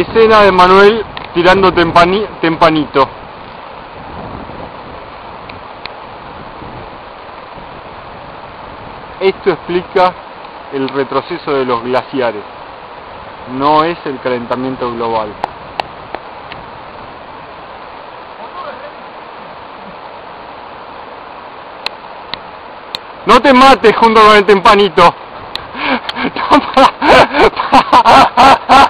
Escena de Manuel tirando tempani- tempanito. Esto explica el retroceso de los glaciares. No es el calentamiento global. No te mates junto con el tempanito.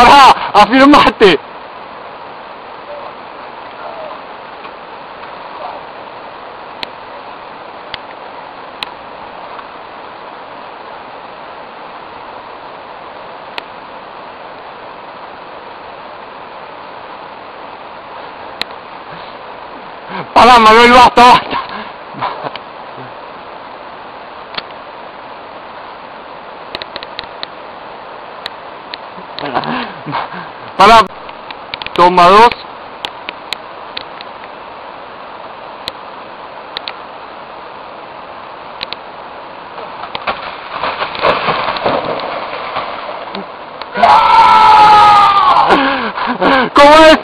Pará, afirmate. Pará, Manuel, basta. Pará. Toma dos. ¿Cómo es?